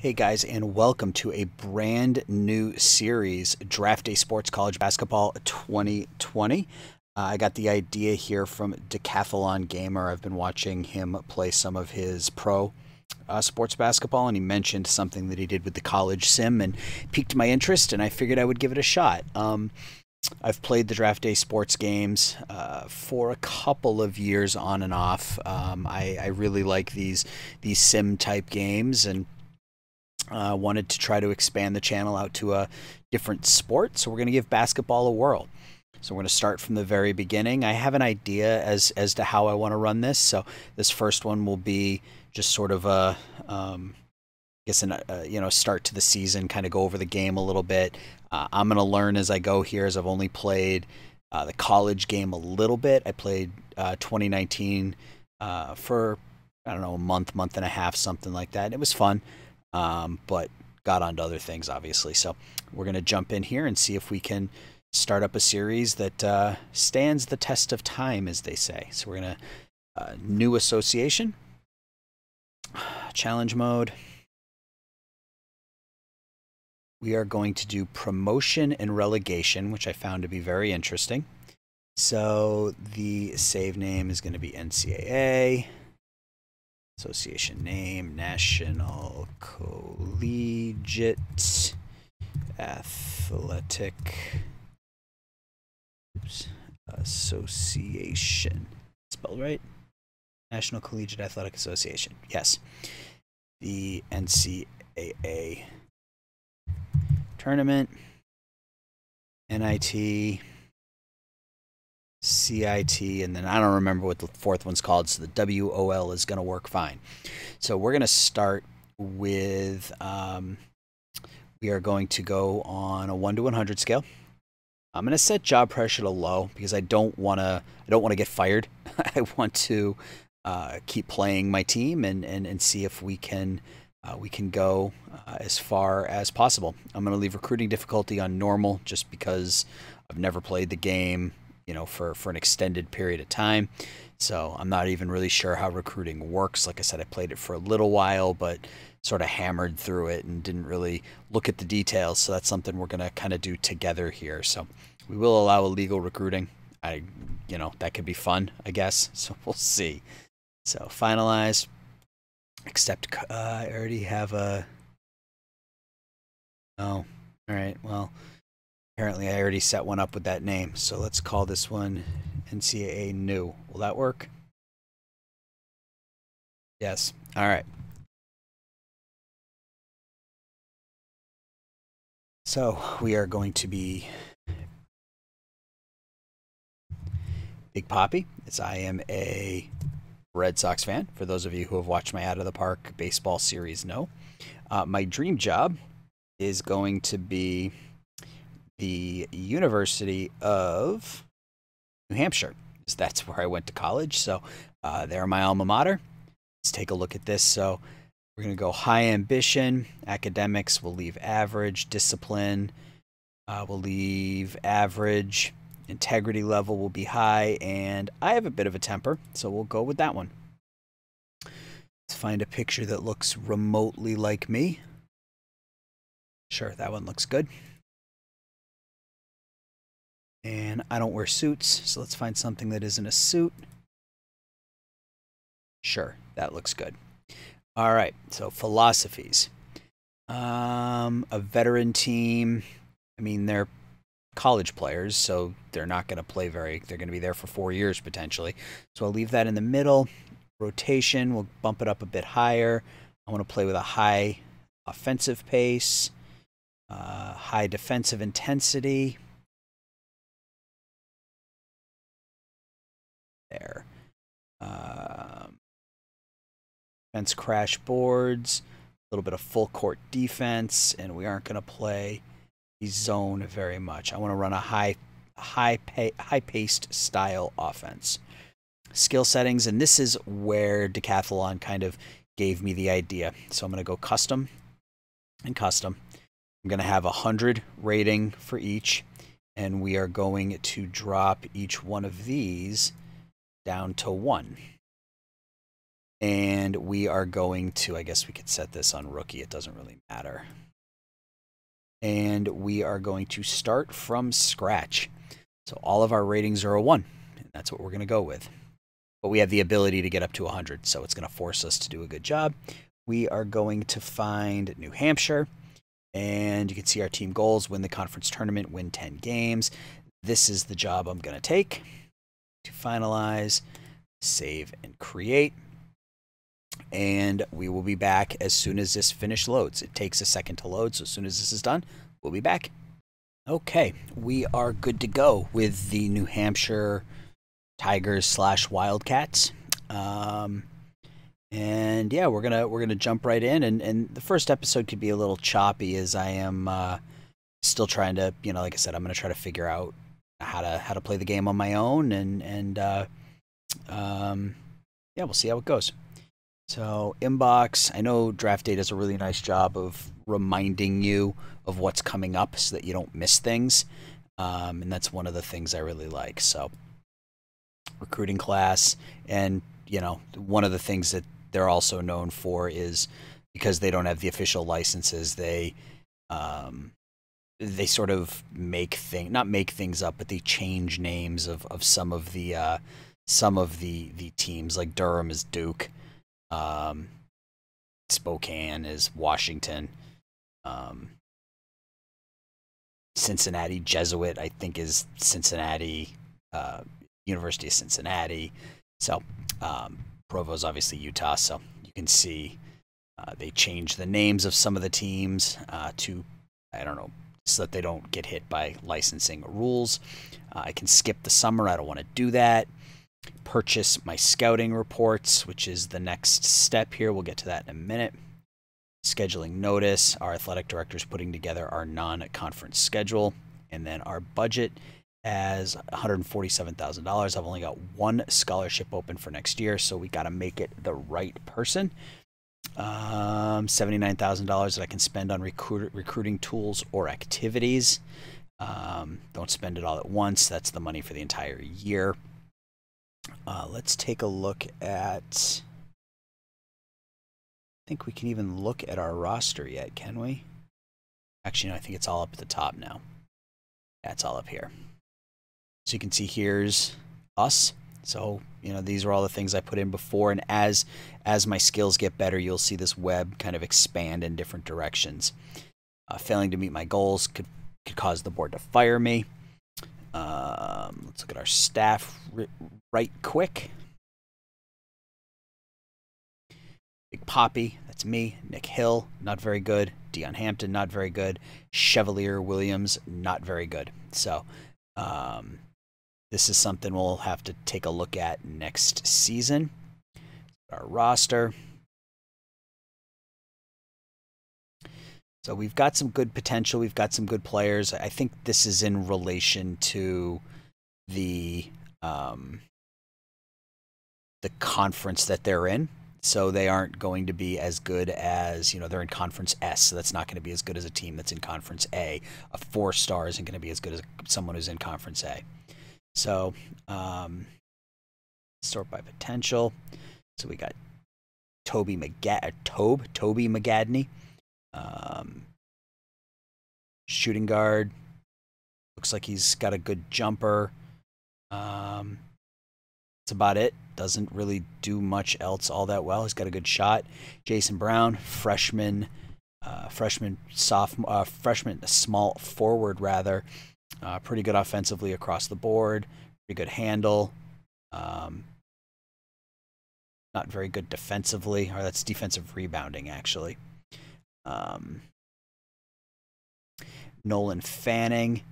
Hey guys, and welcome to a brand new series, Draft Day Sports College Basketball 2020. Uh, I got the idea here from Decathlon Gamer. I've been watching him play some of his pro uh, sports basketball, and he mentioned something that he did with the college sim and piqued my interest, and I figured I would give it a shot. Um, I've played the draft day sports games uh, for a couple of years on and off. Um, I, I, really like these these sim type games, and uh, wanted to try to expand the channel out to a different sport. So we're going to give basketball a whirl. So we're going to start from the very beginning. I have an idea as as to how I want to run this. So this first one will be just sort of a, um, I guess, an, uh, you know, start to the season, kind of go over the game a little bit. Uh, I'm going to learn as I go here, as I've only played uh, the college game a little bit. I played uh, 2019 uh, for I don't know a month, month and a half, something like that. It was fun um, but got onto other things, obviously. So we're going to jump in here and see if we can start up a series that uh, stands the test of time, as they say. So we're going to uh, new association, challenge mode. We are going to do promotion and relegation, which I found to be very interesting. So the save name is going to be NCAA. Association name National Collegiate Athletic oops, Association. Spelled right? National Collegiate Athletic Association. Yes. The NCAA tournament. NIT CIT, and then I don't remember what the fourth one's called, so the WOL is going to work fine. So we're going to start with, um, we are going to go on a 1 to 100 scale. I'm going to set job pressure to low because I don't want to, I don't want to get fired. I want to uh, keep playing my team and, and, and see if we can, uh, we can go uh, as far as possible. I'm going to leave recruiting difficulty on normal just because I've never played the game you know, for, for an extended period of time. So I'm not even really sure how recruiting works. Like I said, I played it for a little while, but sort of hammered through it and didn't really look at the details. So that's something we're going to kind of do together here. So we will allow illegal recruiting. I, you know, that could be fun, I guess. So we'll see. So finalize. Except uh, I already have a. Oh, all right. Well, Apparently I already set one up with that name. So let's call this one NCAA new. Will that work? Yes. All right. So we are going to be Big Poppy, as I am a Red Sox fan. For those of you who have watched my Out of the Park baseball series, know. Uh, my dream job is going to be the University of New Hampshire. That's where I went to college. So uh, they're my alma mater. Let's take a look at this. So we're going to go high ambition. Academics, we'll leave average. Discipline, uh, we'll leave average. Integrity level will be high. And I have a bit of a temper, so we'll go with that one. Let's find a picture that looks remotely like me. Sure, that one looks good. And I don't wear suits, so let's find something that isn't a suit. Sure, that looks good. All right, so philosophies. Um, a veteran team. I mean, they're college players, so they're not going to play very. They're going to be there for four years potentially. So I'll leave that in the middle. Rotation, we'll bump it up a bit higher. I want to play with a high offensive pace, uh, high defensive intensity. There. Um, defense crash boards, a little bit of full court defense, and we aren't going to play the zone very much. I want to run a high, high, pay, high paced style offense. Skill settings, and this is where Decathlon kind of gave me the idea. So I'm going to go custom and custom. I'm going to have a hundred rating for each, and we are going to drop each one of these down to 1. And we are going to, I guess we could set this on rookie. It doesn't really matter. And we are going to start from scratch. So all of our ratings are a one. And that's what we're going to go with. But we have the ability to get up to 100. So it's going to force us to do a good job. We are going to find New Hampshire. And you can see our team goals win the conference tournament, win 10 games. This is the job I'm going to take to finalize, save, and create and we will be back as soon as this finish loads. It takes a second to load, so as soon as this is done, we'll be back. Okay, we are good to go with the New Hampshire Tigers slash Wildcats. Um, and yeah, we're gonna we're gonna jump right in, and and the first episode could be a little choppy as I am uh, still trying to, you know, like I said, I'm gonna try to figure out how to how to play the game on my own, and and uh, um, yeah, we'll see how it goes. So inbox, I know draft day does a really nice job of reminding you of what's coming up so that you don't miss things. Um, and that's one of the things I really like. So recruiting class and you know one of the things that they're also known for is because they don't have the official licenses they um, they sort of make thing not make things up but they change names of, of some of the uh, some of the the teams like Durham is Duke um, Spokane is Washington. Um, Cincinnati Jesuit, I think, is Cincinnati, uh, University of Cincinnati. So um, is obviously Utah. So you can see uh, they changed the names of some of the teams uh, to, I don't know, so that they don't get hit by licensing rules. Uh, I can skip the summer. I don't want to do that purchase my scouting reports, which is the next step here. We'll get to that in a minute. Scheduling notice. Our athletic director is putting together our non conference schedule. And then our budget as $147,000. I've only got one scholarship open for next year, so we got to make it the right person. Um, $79,000 that I can spend on recruit, recruiting tools or activities. Um, don't spend it all at once. That's the money for the entire year. Uh, let's take a look at. I think we can even look at our roster yet, can we? Actually, no, I think it's all up at the top now. Yeah, all up here. So you can see here's us. So, you know, these are all the things I put in before. And as as my skills get better, you'll see this web kind of expand in different directions. Uh, failing to meet my goals could, could cause the board to fire me. Um, let's look at our staff right quick. Big Poppy, that's me. Nick Hill, not very good. Dion Hampton, not very good. Chevalier Williams, not very good. So, um, this is something we'll have to take a look at next season. Our roster. So we've got some good potential. We've got some good players. I think this is in relation to the um, the conference that they're in. So they aren't going to be as good as, you know, they're in Conference S, so that's not going to be as good as a team that's in Conference A. A four star isn't going to be as good as someone who's in Conference A. So, um, sort by potential. So we got Toby McGad, uh, Tobe, Toby McGadney, um, shooting guard. Looks like he's got a good jumper. Um, that's about it. Doesn't really do much else all that well. He's got a good shot. Jason Brown, freshman, uh, freshman, sophomore, uh, freshman, small forward rather. Uh, pretty good offensively across the board. Pretty good handle. Um, not very good defensively, or that's defensive rebounding actually. Um, Nolan Fanning,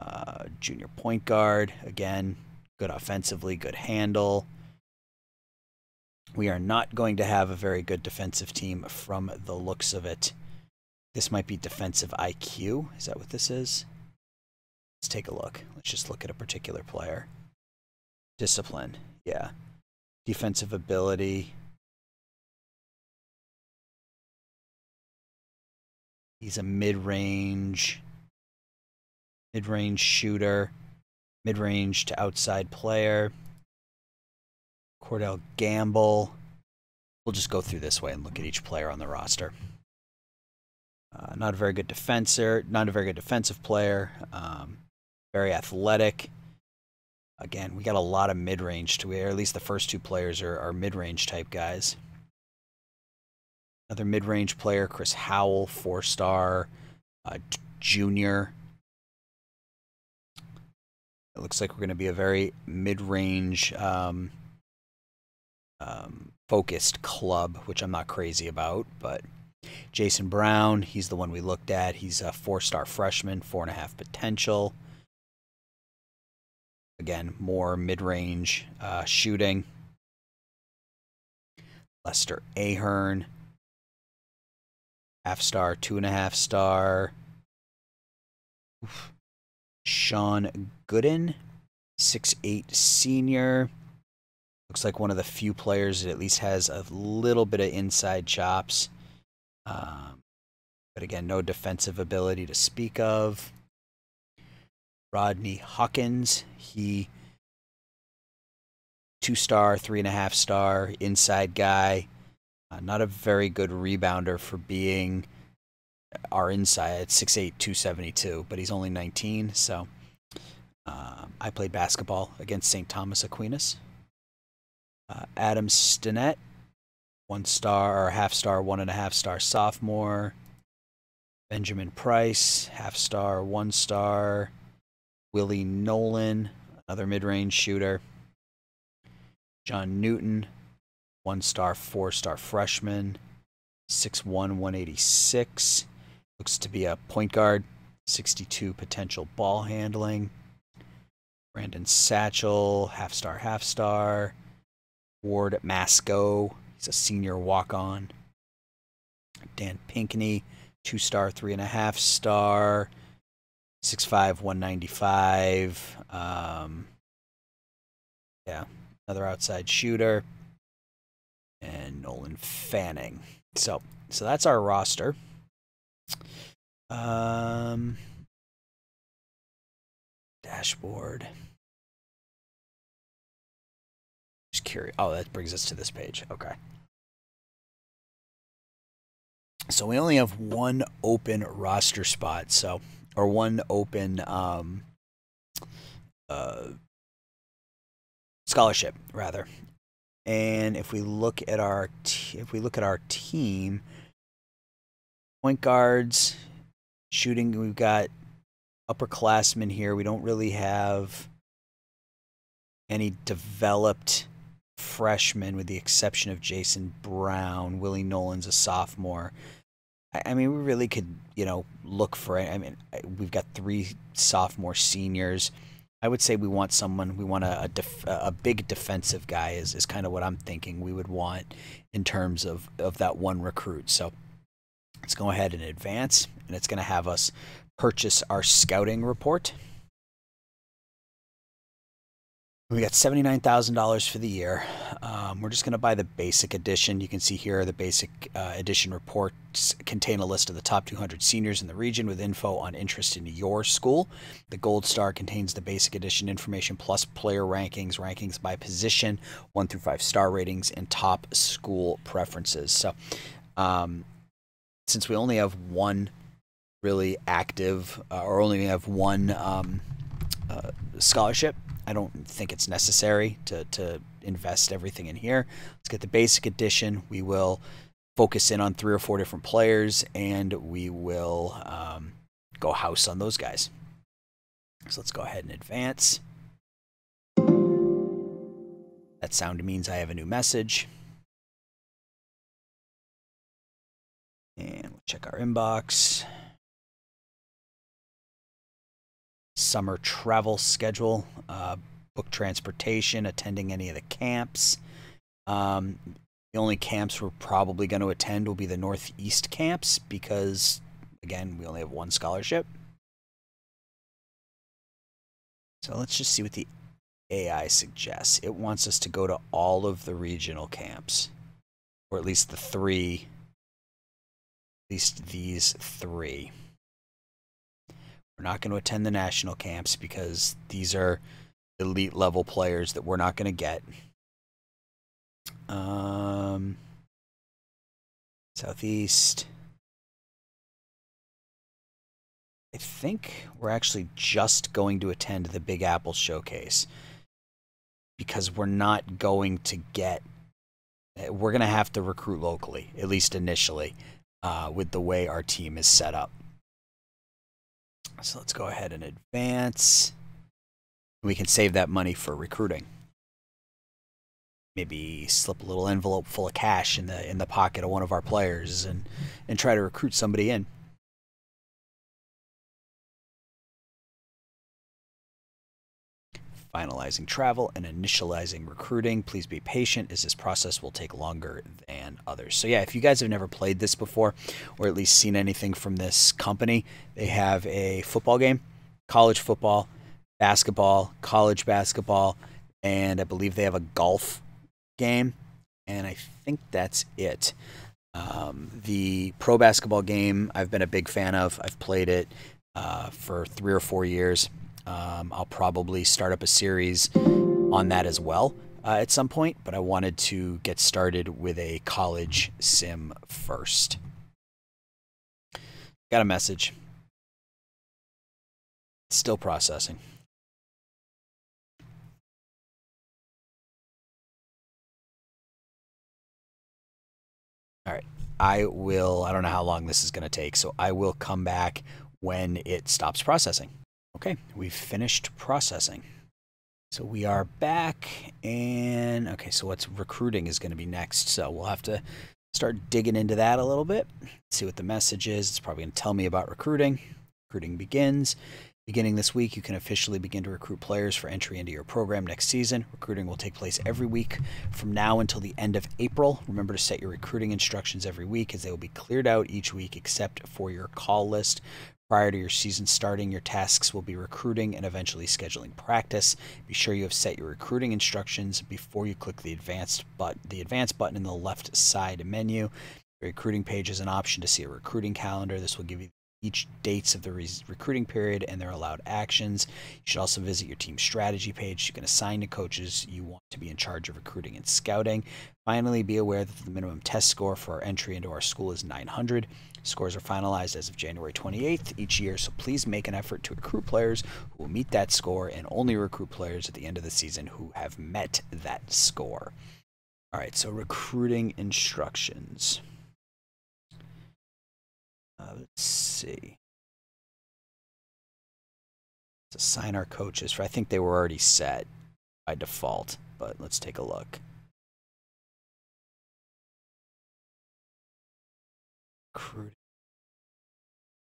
uh, junior point guard. Again, good offensively, good handle. We are not going to have a very good defensive team from the looks of it. This might be defensive IQ. Is that what this is? Let's take a look. Let's just look at a particular player. Discipline. Yeah. Defensive ability. He's a mid-range mid-range shooter, mid-range to outside player. Cordell Gamble, we'll just go through this way and look at each player on the roster. Uh, not a very good defender, not a very good defensive player. Um, very athletic. Again, we got a lot of mid-range to where at least the first two players are, are mid-range type guys. Another mid-range player, Chris Howell, four-star, uh, junior. It looks like we're going to be a very mid-range um, um, focused club, which I'm not crazy about, but Jason Brown, he's the one we looked at. He's a four-star freshman, four and a half potential. Again, more mid-range uh, shooting. Lester Ahern, half star, two and a half star. Oof. Sean Gooden, six eight senior. Looks like one of the few players that at least has a little bit of inside chops. Um, but again, no defensive ability to speak of. Rodney Hawkins, he two star, three and a half star, inside guy. Uh, not a very good rebounder for being our inside 6'8", 272, but he's only 19, so um, I played basketball against St. Thomas Aquinas. Uh, Adam Stinnett, one star or half star, one and a half star sophomore. Benjamin Price, half star, one star. Willie Nolan, another mid range shooter. John Newton, one star, four star freshman. 6'1, 186. Looks to be a point guard. 62 potential ball handling. Brandon Satchel, half star, half star. Ward Masco, he's a senior walk on. Dan Pinkney, two star, three and a half star. 6'5, 195. Um, yeah, another outside shooter. And Nolan Fanning. So, so that's our roster. Um, dashboard. Just curious. Oh, that brings us to this page. Okay. So we only have one open roster spot. So, or one open um, uh, scholarship rather. And if we look at our if we look at our team, point guards, shooting, we've got upperclassmen here. We don't really have any developed freshmen, with the exception of Jason Brown. Willie Nolan's a sophomore. I, mean, we really could, you know, look for it. I mean, we've got three sophomore seniors. I would say we want someone. We want a a, def, a big defensive guy. Is is kind of what I'm thinking we would want in terms of of that one recruit. So let's go ahead and advance, and it's going to have us purchase our scouting report. We got $79,000 for the year. Um, we're just going to buy the basic edition. You can see here the basic uh, edition reports contain a list of the top 200 seniors in the region with info on interest in your school. The Gold Star contains the basic edition information plus player rankings, rankings by position, one through five star ratings, and top school preferences. So, um, since we only have one really active, uh, or only have one um, uh, scholarship, I don't think it's necessary to, to invest everything in here. Let's get the basic edition. We will focus in on three or four different players and we will um, go house on those guys. So let's go ahead and advance. That sound means I have a new message. And we'll check our inbox. Summer travel schedule, uh, book transportation, attending any of the camps. Um, the only camps we're probably going to attend will be the Northeast camps because, again, we only have one scholarship. So let's just see what the AI suggests. It wants us to go to all of the regional camps, or at least the three, at least these three. We're not going to attend the national camps because these are elite level players that we're not going to get. Um, Southeast. I think we're actually just going to attend the Big Apple showcase because we're not going to get eh, we're going to have to recruit locally at least initially uh, with the way our team is set up so let's go ahead and advance. We can save that money for recruiting. Maybe slip a little envelope full of cash in the in the pocket of one of our players and and try to recruit somebody in finalizing travel and initializing recruiting. Please be patient as this process will take longer than others. So yeah, if you guys have never played this before or at least seen anything from this company, they have a football game, college football, basketball, college basketball, and I believe they have a golf game. And I think that's it. Um, the pro basketball game, I've been a big fan of. I've played it uh, for three or four years. Um, I'll probably start up a series on that as well uh, at some point, but I wanted to get started with a college sim first. Got a message. Still processing. All right. I will, I don't know how long this is going to take, so I will come back when it stops processing. Okay, we've finished processing. So we are back and okay, so what's recruiting is going to be next. So we'll have to start digging into that a little bit, see what the message is. It's probably going to tell me about recruiting. Recruiting begins. Beginning this week, you can officially begin to recruit players for entry into your program next season. Recruiting will take place every week from now until the end of April. Remember to set your recruiting instructions every week as they will be cleared out each week except for your call list. Prior to your season starting, your tasks will be recruiting and eventually scheduling practice. Be sure you have set your recruiting instructions before you click the advanced but the advanced button in the left side menu. The recruiting page is an option to see a recruiting calendar. This will give you each dates of the re recruiting period and their allowed actions. You should also visit your team strategy page. You can assign the coaches you want to be in charge of recruiting and scouting. Finally, be aware that the minimum test score for our entry into our school is 900. Scores are finalized as of January 28th each year, so please make an effort to recruit players who will meet that score and only recruit players at the end of the season who have met that score. All right, so recruiting instructions. Uh, let's see. Let's assign our coaches for, I think they were already set by default, but let's take a look. Recruiting.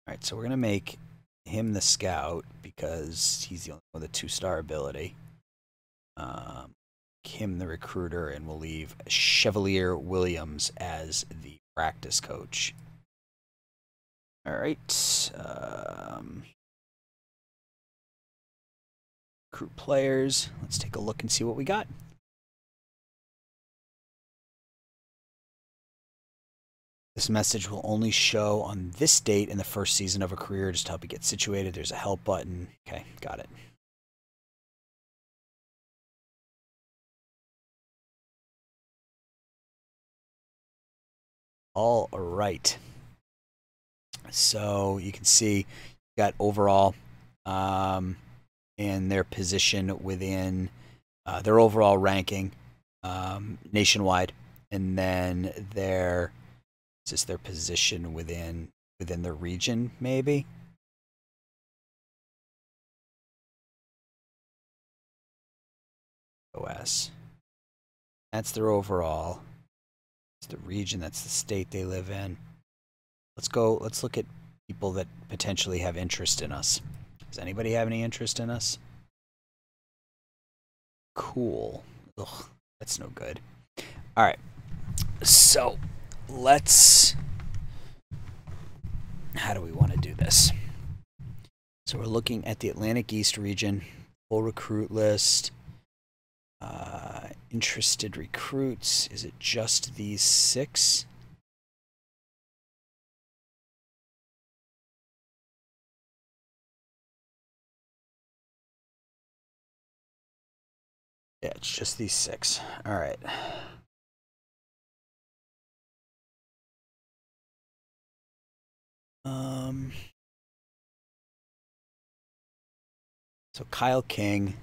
All right, so we're going to make him the scout because he's the only one with a two-star ability. Um, him the recruiter, and we'll leave Chevalier Williams as the practice coach. All right. Um, recruit players. Let's take a look and see what we got. This message will only show on this date in the first season of a career just to help you get situated. There's a help button. Okay, got it. All right. So you can see got overall um, and their position within uh, their overall ranking um, nationwide, and then their just their position within within the region, maybe. OS. That's their overall. It's the region, that's the state they live in. Let's go, let's look at people that potentially have interest in us. Does anybody have any interest in us? Cool. Ugh, that's no good. All right. So let's. How do we want to do this? So we're looking at the Atlantic East region, full recruit list, uh, interested recruits. Is it just these six? Yeah, it's just these six. All right. Um, so Kyle King,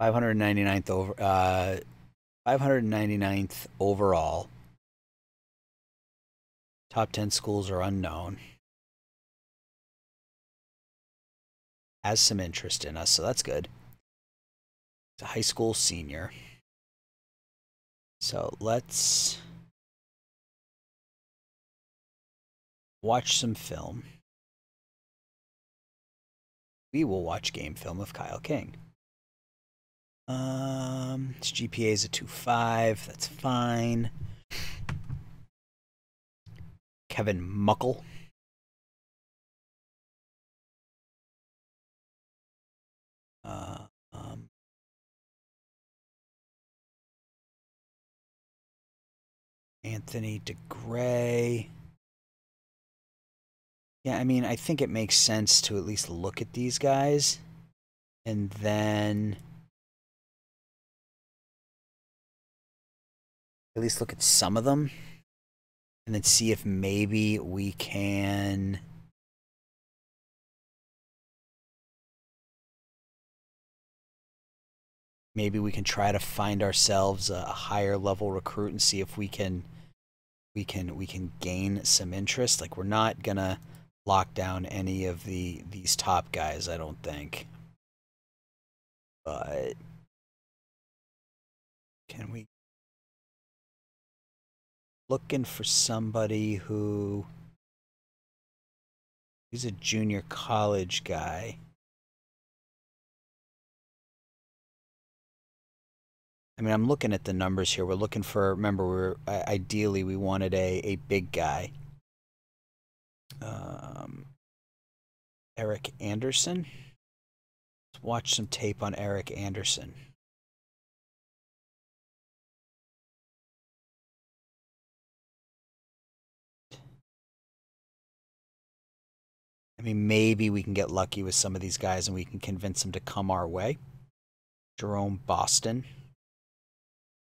599th over, uh, 599th overall. Top 10 schools are unknown. Has some interest in us, so that's good. He's a high school senior. So let's watch some film. We will watch game film of Kyle King. Um, his GPA is a 2.5. That's fine. Kevin Muckle. Uh, um, Anthony DeGray. Yeah, I mean, I think it makes sense to at least look at these guys and then at least look at some of them and then see if maybe we can maybe we can try to find ourselves a higher level recruit and see if we can we can we can gain some interest. Like we're not gonna lock down any of the these top guys i don't think but can we looking for somebody who he's a junior college guy I mean, I'm looking at the numbers here. We're looking for. Remember, we're ideally we wanted a a big guy. Um, Eric Anderson. Let's watch some tape on Eric Anderson. I mean, maybe we can get lucky with some of these guys and we can convince them to come our way. Jerome Boston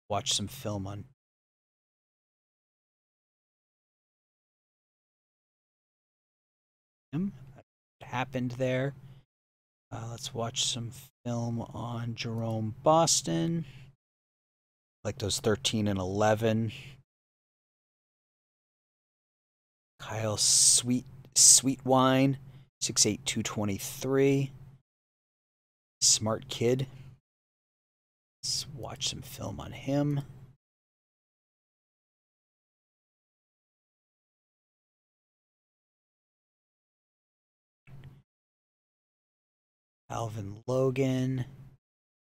watch some film on him. Happened there? Uh, let's watch some film on Jerome Boston. Like those 13 and 11. Kyle Sweet Sweet Wine, 68223. Smart kid. Let's watch some film on him. Alvin Logan.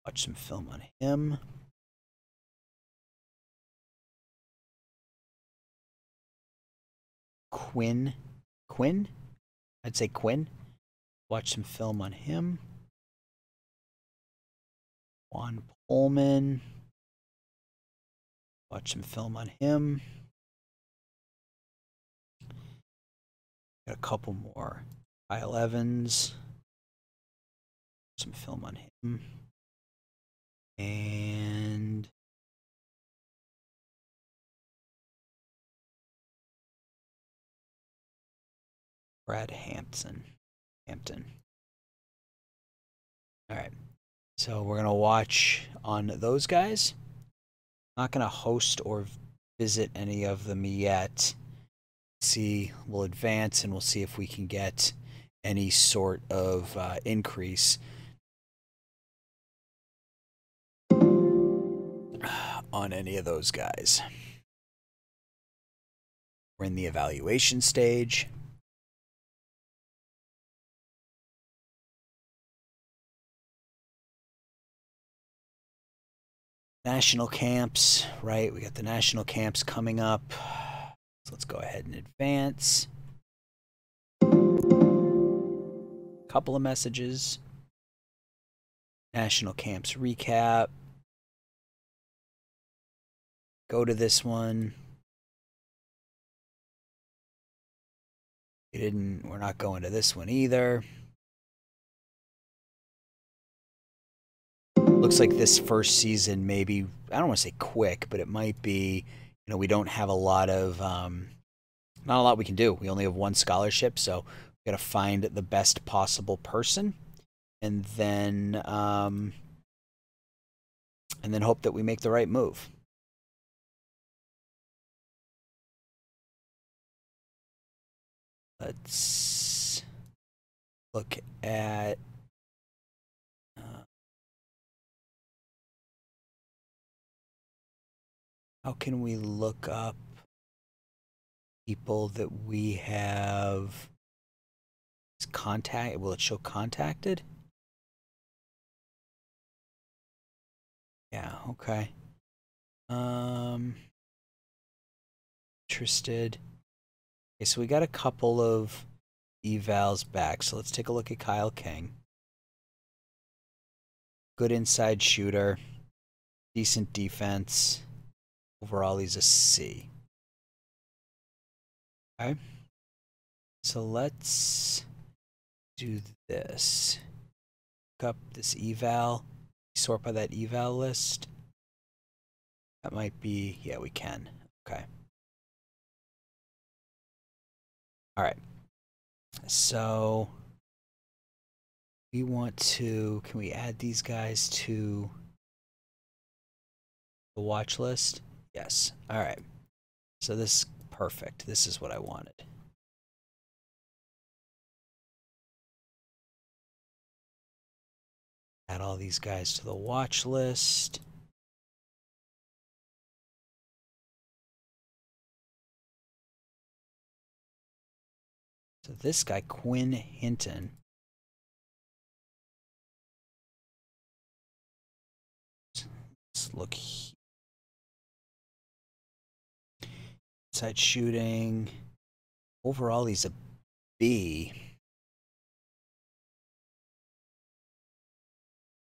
Watch some film on him. Quinn. Quinn? I'd say Quinn. Watch some film on him. Juan Pullman. Watch some film on him. Got a couple more. Kyle Evans. Some film on him. And Brad Hampton. Hampton. All right. So we're going to watch on those guys. Not going to host or visit any of them yet. See, we'll advance and we'll see if we can get any sort of uh, increase on any of those guys. We're in the evaluation stage. national camps, right? We got the national camps coming up. So let's go ahead and advance. Couple of messages. National camps recap. Go to this one. We didn't we're not going to this one either. looks like this first season maybe I don't want to say quick, but it might be. You know, we don't have a lot of um, not a lot we can do. We only have one scholarship, so we got to find the best possible person, and then um, and then hope that we make the right move. Let's look at. Uh, how can we look up people that we have contact? Will it show contacted? Yeah, okay. Um, interested. Okay, so we got a couple of evals back. So let's take a look at Kyle King. Good inside shooter, decent defense. Overall, he's a C. Okay. So let's do this. Look up this eval. Sort by that eval list. That might be, yeah, we can. Okay. All right. So we want to, can we add these guys to the watch list? Yes. All right. So this is perfect. This is what I wanted. Add all these guys to the watch list. So this guy, Quinn Hinton. Let's look here. Inside shooting. Overall, he's a B.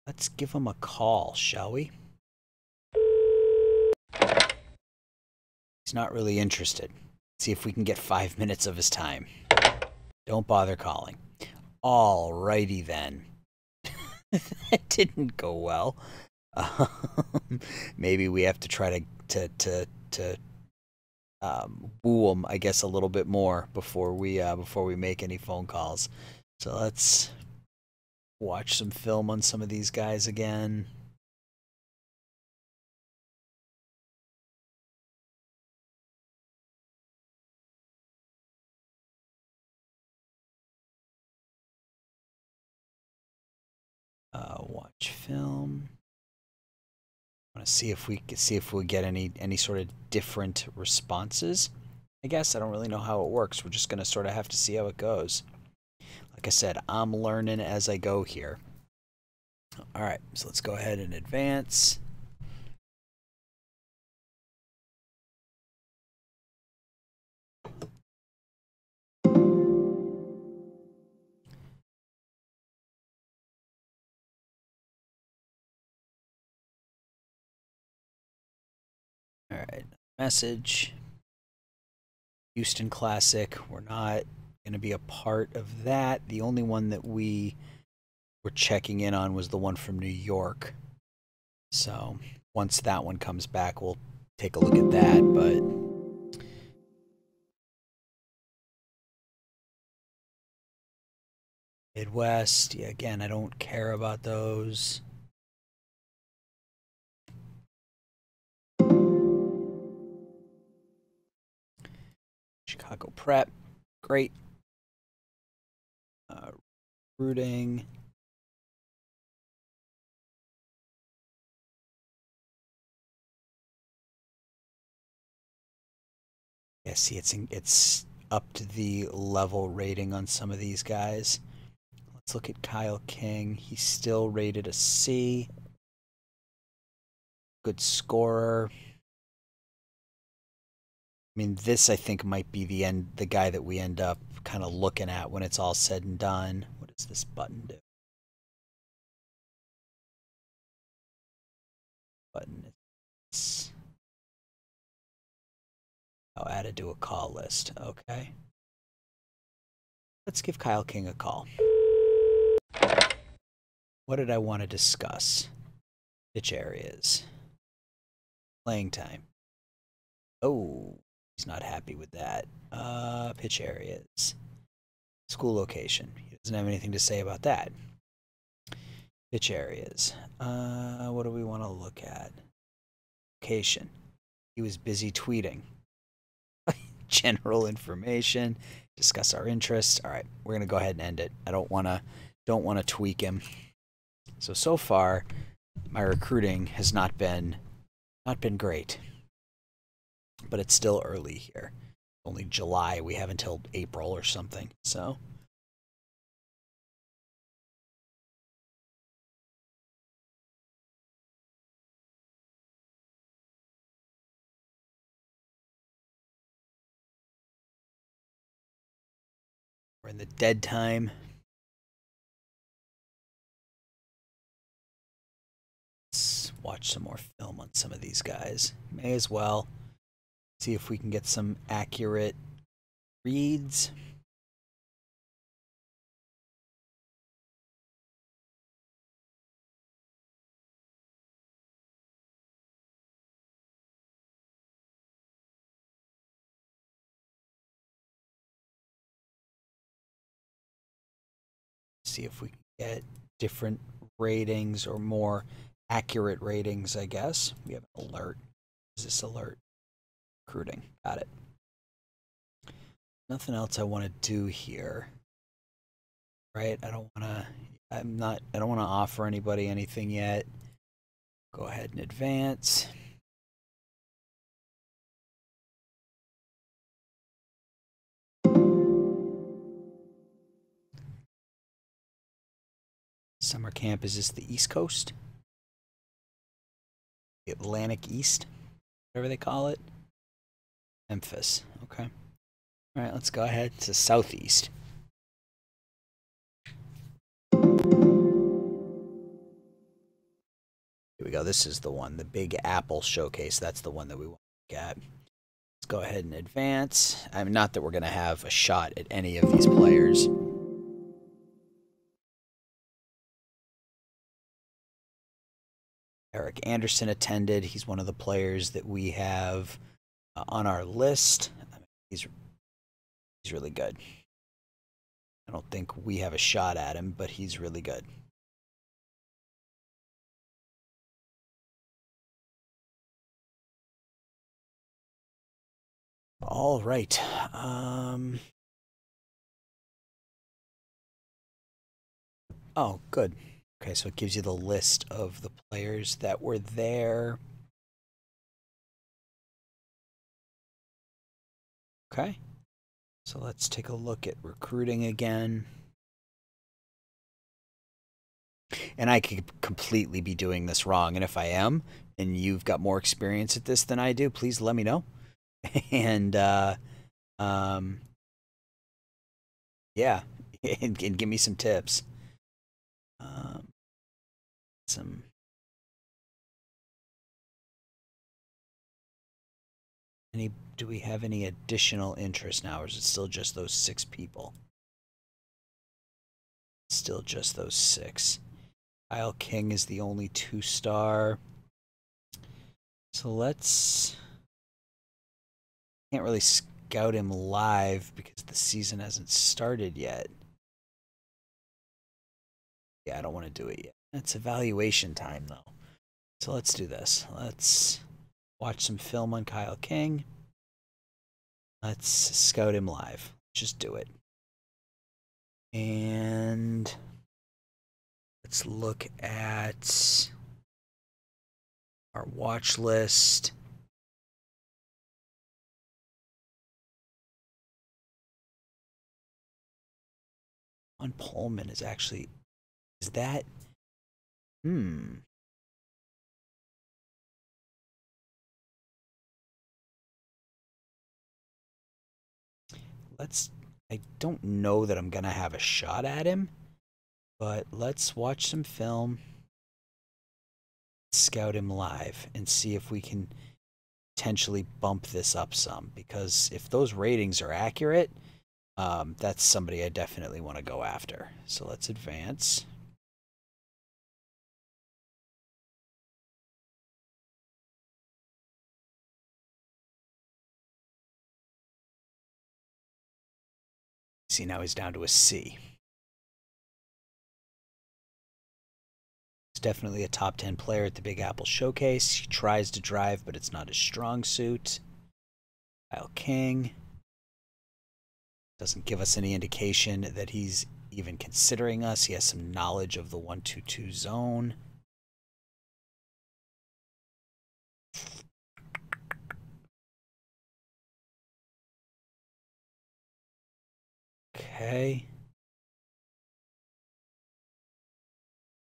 Let's give him a call, shall we? He's not really interested. See if we can get five minutes of his time. Don't bother calling. All righty then. that didn't go well. Um, maybe we have to try to to to to um, woo them, I guess, a little bit more before we uh, before we make any phone calls. So let's watch some film on some of these guys again. Film. I want to see if we see if we get any any sort of different responses. I guess I don't really know how it works. We're just gonna sort of have to see how it goes. Like I said, I'm learning as I go here. All right, so let's go ahead and advance. Message. Houston Classic. We're not going to be a part of that. The only one that we were checking in on was the one from New York. So once that one comes back, we'll take a look at that. But Midwest, yeah, again, I don't care about those. Chicago Prep, great. Uh, recruiting. Yeah, see, it's in, it's up to the level rating on some of these guys. Let's look at Kyle King. He's still rated a C. Good scorer. I mean, this I think might be the end, the guy that we end up kind of looking at when it's all said and done. What does this button do? Button is oh, added to a call list. Okay. Let's give Kyle King a call. What did I want to discuss? Pitch areas. Playing time. Oh, He's not happy with that. Uh, pitch areas. School location. He doesn't have anything to say about that. Pitch areas. Uh, what do we want to look at? Location. He was busy tweeting. General information. Discuss our interests. All right, we're gonna go ahead and end it. I don't wanna don't wanna tweak him. So so far, my recruiting has not been not been great. But it's still early here. Only July. We have until April or something. So We're in the dead time. Let's watch some more film on some of these guys. May as well see if we can get some accurate reads. see if we can get different ratings or more accurate ratings, I guess. We have an alert. Is this alert? Recruiting. Got it. Nothing else I want to do here. Right? I don't want to I'm not I don't want to offer anybody anything yet. Go ahead and advance. Summer camp is this the East Coast? Atlantic East, whatever they call it. Memphis. Okay. All right, let's go ahead to Southeast. Here we go. This is the one, the Big Apple Showcase. That's the one that we want to look at. Let's go ahead and advance. I mean, not that we're going to have a shot at any of these players. Eric Anderson attended. He's one of the players that we have on our list. He's he's really good. I don't think we have a shot at him, but he's really good. All right. Um, oh, good. Okay, so it gives you the list of the players that were there. Okay, so let's take a look at recruiting again. And I could completely be doing this wrong. And if I am, and you've got more experience at this than I do, please let me know. and, uh, um, yeah, and, and give me some tips. Um, some any do we have any additional interest now or is it still just those six people? Still just those six. Kyle King is the only two star. So let's can't really scout him live because the season hasn't started yet. Yeah I don't want to do it yet. It's evaluation time, though. So let's do this. Let's watch some film on Kyle King. Let's scout him live. Just do it. And let's look at our watch list. On Pullman is actually is that Hmm. Let's. I don't know that I'm going to have a shot at him, but let's watch some film, scout him live, and see if we can potentially bump this up some. Because if those ratings are accurate, um, that's somebody I definitely want to go after. So let's advance. Now he's down to a C. He's definitely a top 10 player at the Big Apple Showcase. He tries to drive, but it's not his strong suit. Kyle King. Doesn't give us any indication that he's even considering us. He has some knowledge of the 122 zone. Okay.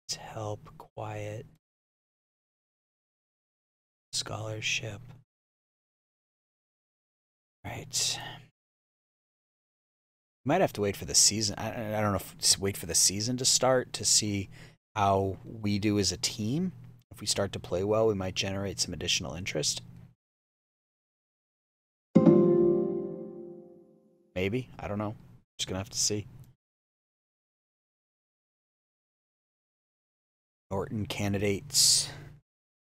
Let's help, quiet, scholarship. Right. Might have to wait for the season. I, I don't know if wait for the season to start to see how we do as a team. If we start to play well, we might generate some additional interest. Maybe. I don't know. Just gonna have to see. Norton candidates.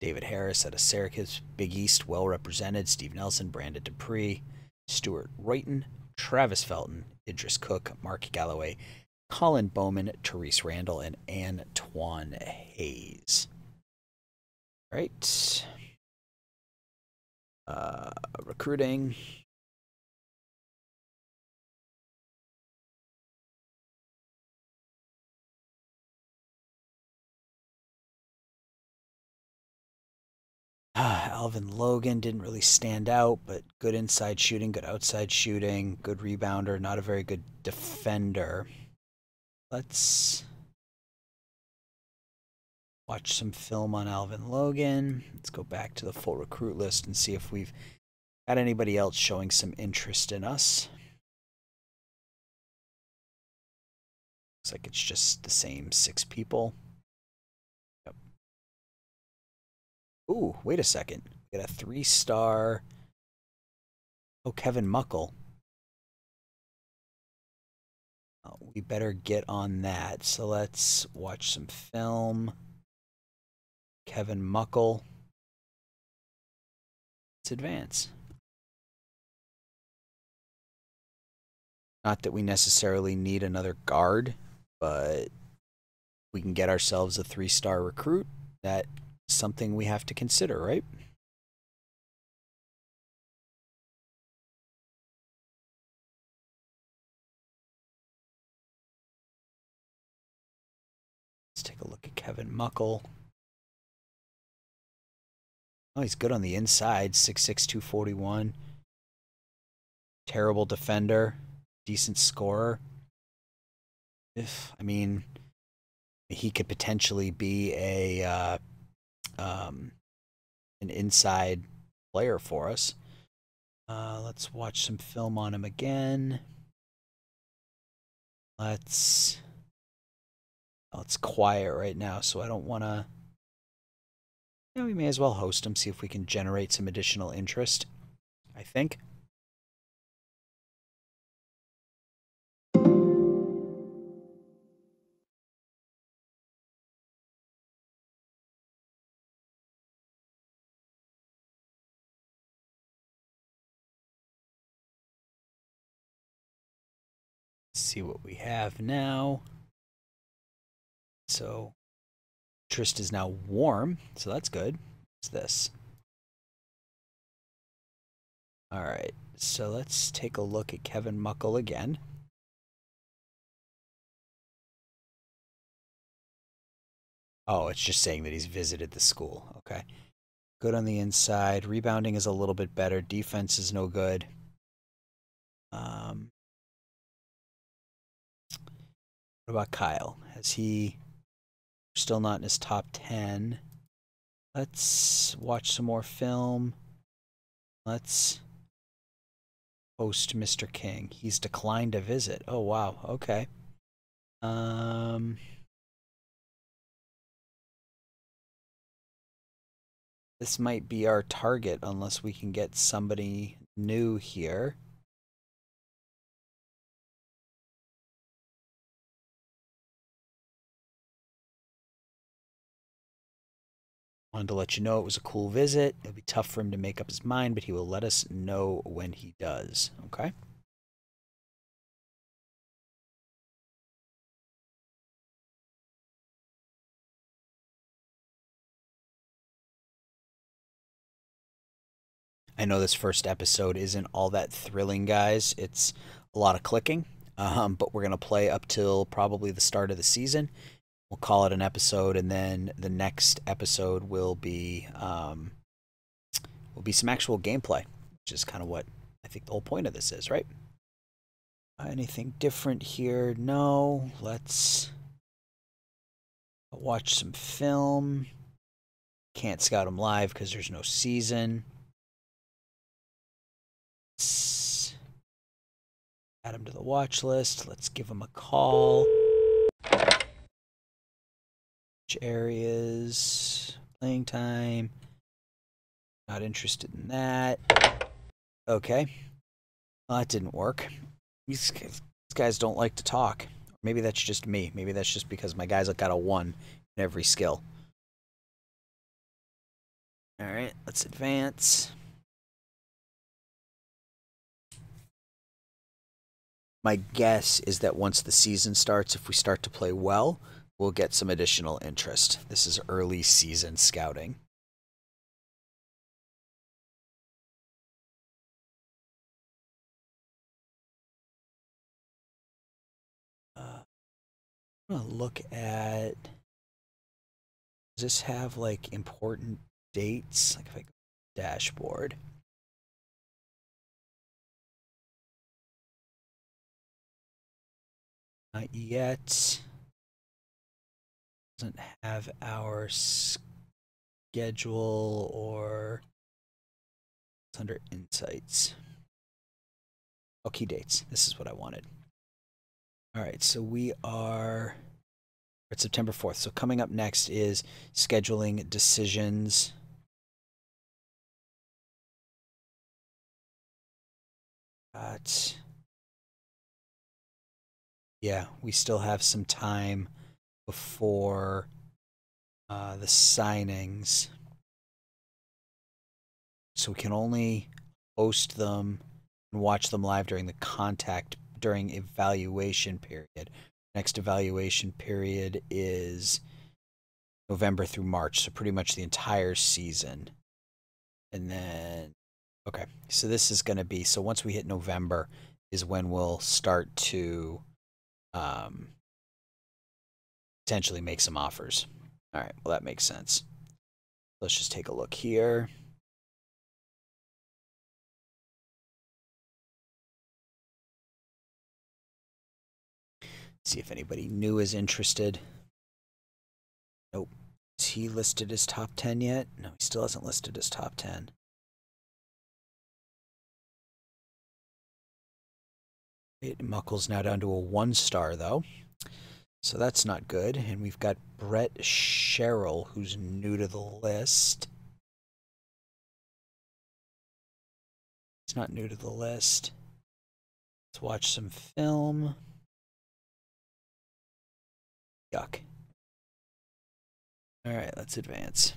David Harris out of Syracuse, Big East, well represented. Steve Nelson, Brandon Dupree, Stuart Royton, Travis Felton, Idris Cook, Mark Galloway, Colin Bowman, Therese Randall, and Antoine Hayes. All right. Uh, recruiting. Alvin Logan didn't really stand out, but good inside shooting, good outside shooting, good rebounder, not a very good defender. Let's watch some film on Alvin Logan. Let's go back to the full recruit list and see if we've got anybody else showing some interest in us. Looks like it's just the same six people. Ooh, wait a second. We got a three star. Oh, Kevin Muckle. Oh, we better get on that. So let's watch some film. Kevin Muckle. Let's advance. Not that we necessarily need another guard, but we can get ourselves a three star recruit that something we have to consider, right? Let's take a look at Kevin Muckle. Oh, he's good on the inside, 6'6", 241. Terrible defender, decent scorer. If I mean, he could potentially be a uh, um, an inside player for us. Uh, let's watch some film on him again. Let's. It's quiet right now, so I don't want to. Yeah, we may as well host him, see if we can generate some additional interest. I think. See what we have now. So Trist is now warm, so that's good. What's this? All right, so let's take a look at Kevin Muckle again. Oh, it's just saying that he's visited the school. Okay. Good on the inside. Rebounding is a little bit better. Defense is no good. Um, What about Kyle? Has he still not in his top 10? Let's watch some more film. Let's host Mr. King. He's declined a visit. Oh wow. Okay. Um This might be our target unless we can get somebody new here. Wanted to let you know it was a cool visit. It'll be tough for him to make up his mind, but he will let us know when he does. Okay? I know this first episode isn't all that thrilling, guys. It's a lot of clicking, um, but we're going to play up till probably the start of the season. We'll call it an episode, and then the next episode will be um, will be some actual gameplay, which is kind of what I think the whole point of this is, right? Anything different here? No. Let's watch some film. Can't scout them live because there's no season. Add them to the watch list. Let's give them a call. Areas? Playing time. Not interested in that. Okay. Well, that didn't work. These guys don't like to talk. Maybe that's just me. Maybe that's just because my guys got a one in every skill. All right, let's advance. My guess is that once the season starts, if we start to play well, we'll get some additional interest. This is early season scouting. Uh, I'm gonna look at. Does this have like important dates? Like if I go dashboard. Not yet. Doesn't have our schedule or it's under insights. Oh, key dates. This is what I wanted. All right, so we are at September 4th. So coming up next is scheduling decisions. But yeah, we still have some time before uh, the signings. So we can only host them and watch them live during the contact during evaluation period. Next evaluation period is November through March, so pretty much the entire season. And then, okay, so this is going to be so once we hit November is when we'll start to um, potentially make some offers. All right, well, that makes sense. Let's just take a look here. See if anybody new is interested. Nope. Is he listed as top 10 yet? No, he still hasn't listed as top 10. It Muckle's now down to a one star, though. So that's not good. And we've got Brett Sherrill, who's new to the list. He's not new to the list. Let's watch some film. Yuck. All right, let's advance.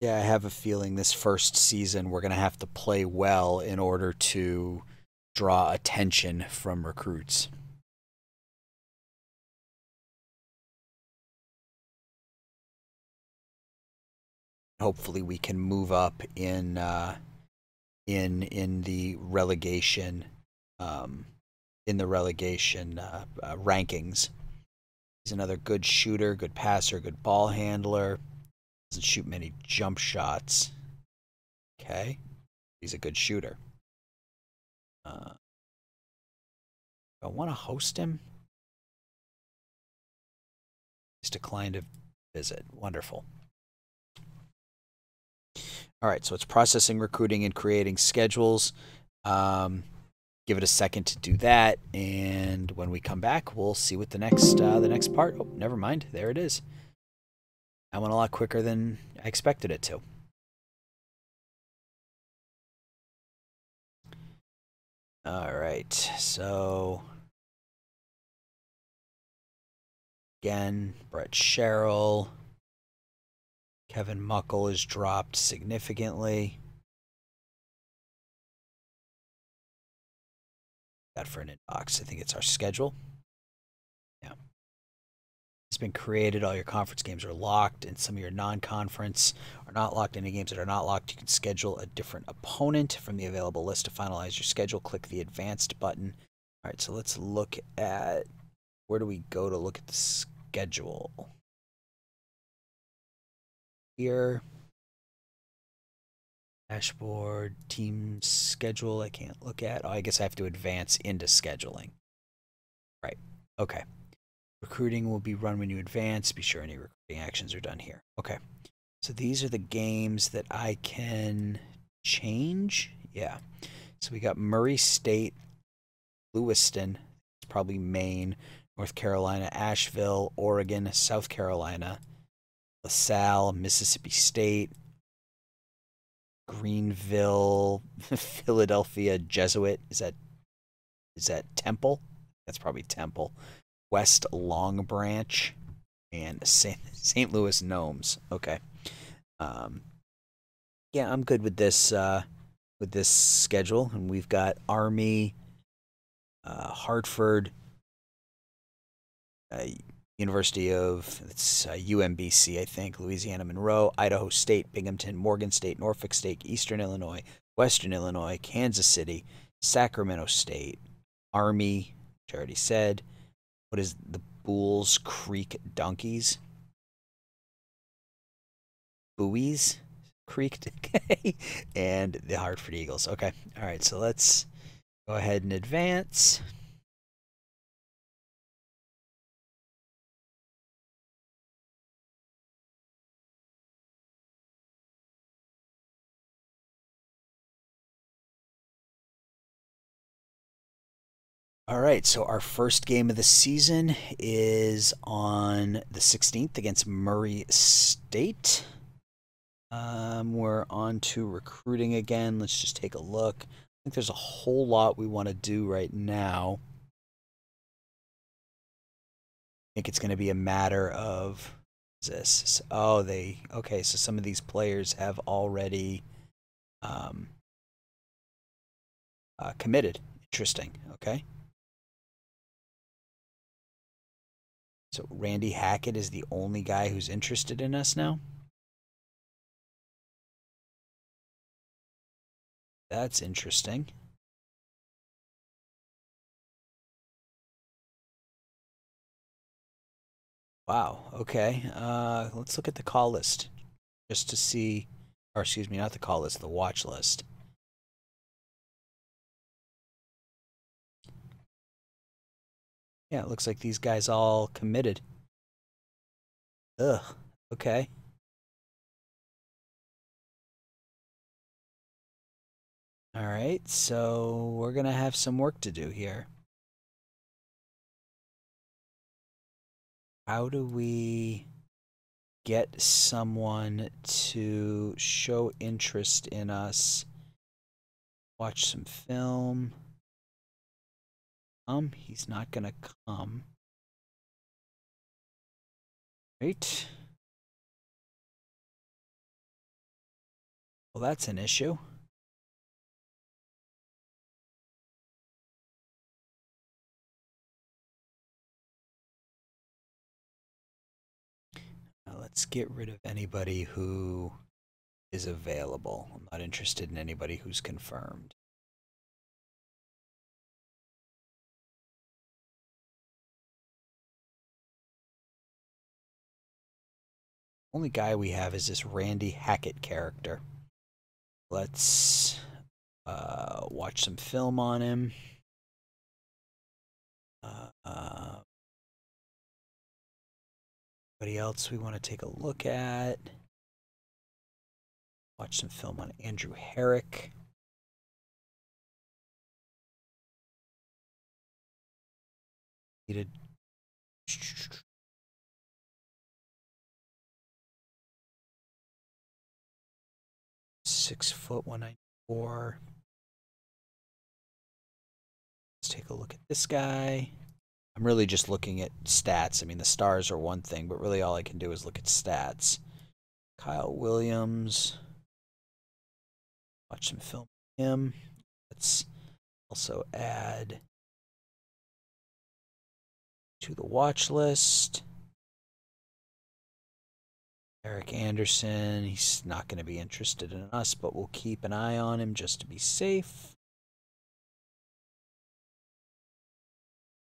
Yeah, I have a feeling this first season we're going to have to play well in order to draw attention from recruits. Hopefully, we can move up in uh, in in the relegation um, in the relegation uh, uh, rankings. He's another good shooter, good passer, good ball handler. Doesn't shoot many jump shots. Okay, he's a good shooter. Uh, I want to host him. He's declined to visit. Wonderful. All right, so it's processing, recruiting, and creating schedules. Um, give it a second to do that and when we come back we'll see what the next uh, the next part oh never mind there it is i went a lot quicker than i expected it to all right so again brett sherrill kevin muckle is dropped significantly that for an inbox. I think it's our schedule. Yeah. Has been created. All your conference games are locked, and some of your non-conference are not locked. Any games that are not locked, you can schedule a different opponent from the available list to finalize your schedule. Click the advanced button. All right, so let's look at where do we go to look at the schedule? Here, dashboard, team schedule. I can't look at. Oh, I guess I have to advance into scheduling. Right. Okay. Recruiting will be run when you advance. Be sure any recruiting actions are done here. Okay. So these are the games that I can change. Yeah. So we got Murray State, Lewiston, it's probably Maine, North Carolina, Asheville, Oregon, South Carolina, LaSalle, Mississippi State, Greenville, Philadelphia, Jesuit. Is that is that Temple? That's probably Temple. West Long Branch and St. Louis Gnomes. Okay. Um, yeah, I'm good with this uh, with this schedule, and we've got Army, uh, Hartford, uh, University of it's uh, UMBC, I think, Louisiana Monroe, Idaho State, Binghamton, Morgan State, Norfolk State, Eastern Illinois, Western Illinois, Kansas City, Sacramento State, Army, which I already said, what is the Bulls Creek Donkeys? Buoys Creek, okay. and the Hartford Eagles. Okay, all right. So let's go ahead and advance. All right, so our first game of the season is on the 16th against Murray State. Um, we're on to recruiting again. Let's just take a look. I think there's a whole lot we want to do right now. I think it's going to be a matter of this. Oh, they okay. So some of these players have already um, uh, committed. Interesting. Okay. So Randy Hackett is the only guy who's interested in us now? That's interesting. Wow, okay. Uh, let's look at the call list just to see, or excuse me, not the call list, the watch list. Yeah, it looks like these guys all committed. Ugh. Okay. All right, so we're to have some work to do here. How do we get someone to show interest in us? Watch some film come. He's not going to come. Right? Well, that's an issue. Now let's get rid of anybody who is available. I'm not interested in anybody who's confirmed. Only guy we have is this Randy Hackett character. Let's uh, watch some film on him. Uh, uh, anybody else we want to take a look at? Watch some film on Andrew Herrick. Needed six foot, 194. Let's take a look at this guy. I'm really just looking at stats. I mean, the stars are one thing, but really all I can do is look at stats. Kyle Williams. Watch some film him. Let's also add to the watch list. Eric Anderson, he's not going to be interested in us, but we'll keep an eye on him just to be safe.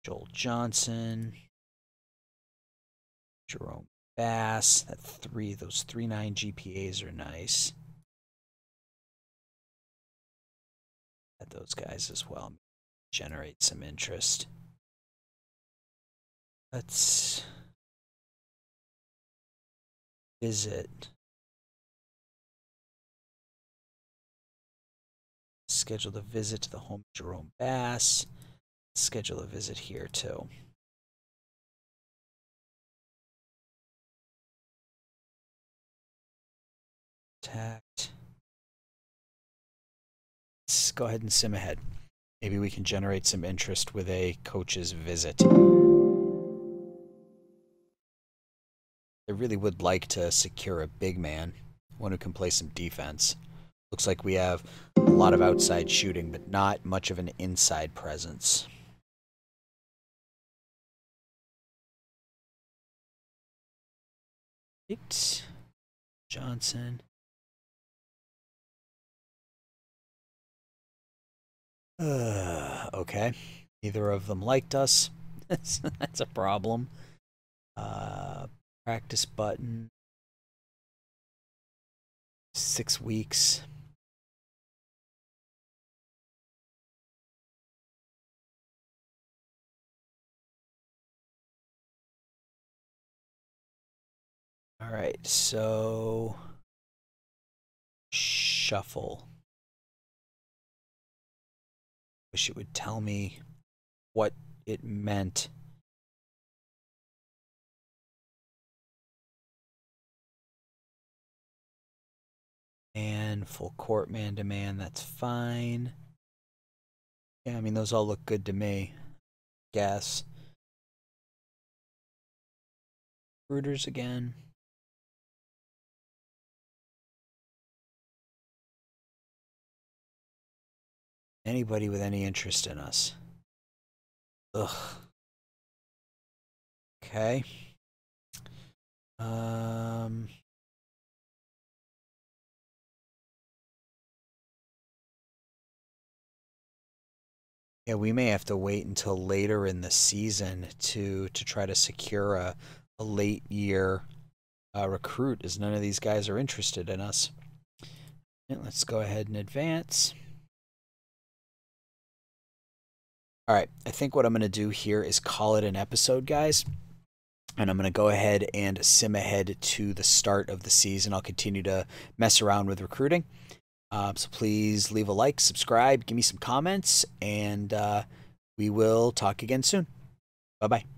Joel Johnson, Jerome Bass. That three, those three nine GPAs are nice. At those guys as well, generate some interest. Let's visit. Schedule a visit to the home of Jerome Bass. Schedule a visit here too. Tact. Let's go ahead and sim ahead. Maybe we can generate some interest with a coach's visit. I really would like to secure a big man, one who can play some defense. Looks like we have a lot of outside shooting, but not much of an inside presence. Johnson. Uh, okay. Neither of them liked us. That's a problem. Uh, Practice button. Six weeks. All right, so shuffle. Wish it would tell me what it meant. And full court man to man, that's fine. Yeah, I mean, those all look good to me. Guess. Rooters again. Anybody with any interest in us. Ugh. Okay. Um. Yeah, we may have to wait until later in the season to to try to secure a, a late year uh, recruit, as none of these guys are interested in us. And let's go ahead and advance. All right, I think what I'm going to do here is call it an episode, guys. And I'm going to go ahead and sim ahead to the start of the season. I'll continue to mess around with recruiting. Uh, so please leave a like, subscribe, give me some comments, and uh, we will talk again soon. Bye bye.